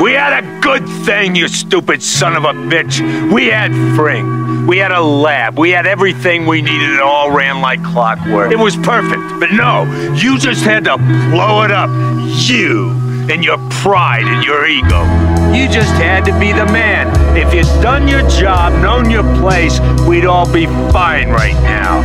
We had a good thing, you stupid son of a bitch. We had Fring. We had a lab. We had everything we needed. It all ran like clockwork. It was perfect. But no, you just had to blow it up. You and your pride and your ego. You just had to be the man. If you'd done your job, known your place, we'd all be fine right now.